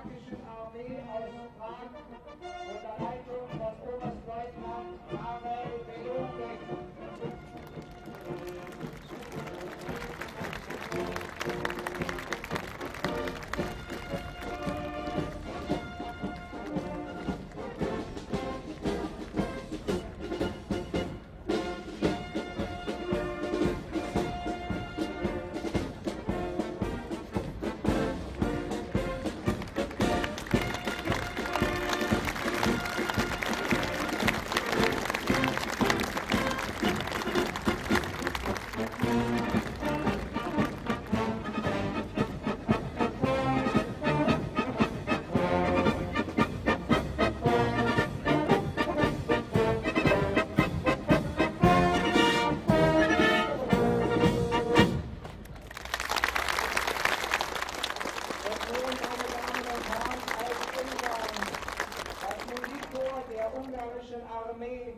tschechoslowakischen Armee aus Prag unter Leitung seven thousand army